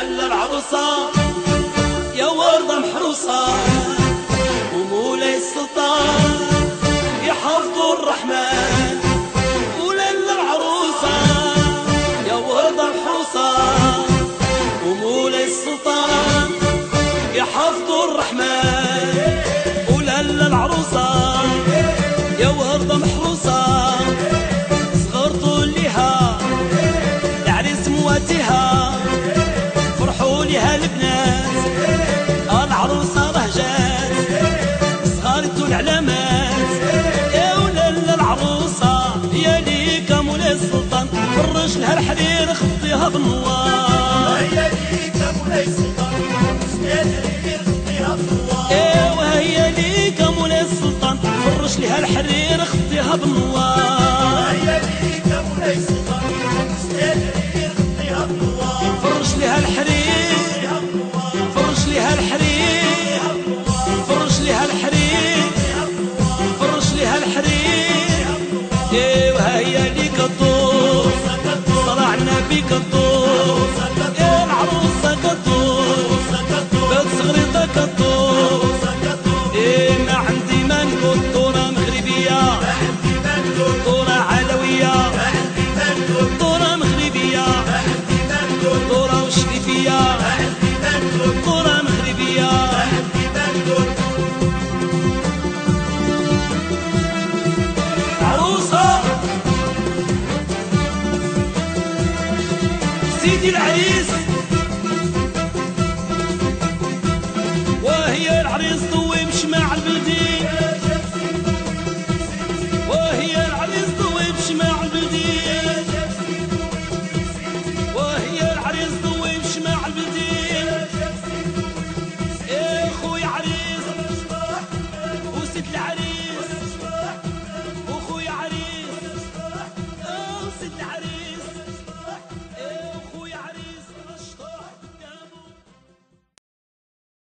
ولالا العروسة يا وردة محروسة. بالنوار هيا ليك مولاي الحرير خطيها لها الحرير فرش لها الحرير فرش لها الحرير فرش الدور بيك الدور يا العروسة كالدور بس صغرتك الدور إيه ما عندي ما مغربية. دورة علوية. دورة مغربية. دورة وشريفية دورة سيدي العريس. وهي العريس